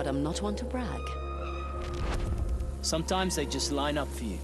but I'm not one to brag. Sometimes they just line up for you.